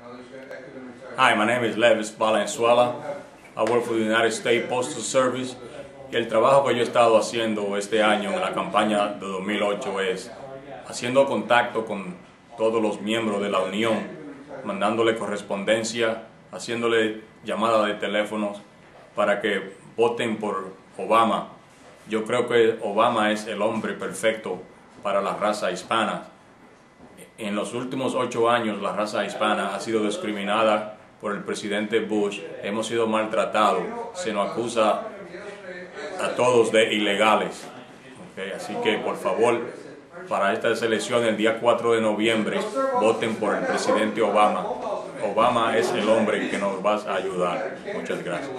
Hi, my name is Levis Valenzuela. I work for the United States Postal Service. Y el trabajo que yo he estado haciendo este año en la campaña de 2008 es haciendo contacto con todos los miembros de la Unión, mandándole correspondencia, haciéndole llamadas de teléfonos para que voten por Obama. Yo creo que Obama es el hombre perfecto para la raza hispana. En los últimos ocho años la raza hispana ha sido discriminada por el presidente Bush, hemos sido maltratados, se nos acusa a todos de ilegales. Así que por favor, para esta elección el día 4 de noviembre, voten por el presidente Obama. Obama es el hombre que nos va a ayudar. Muchas gracias.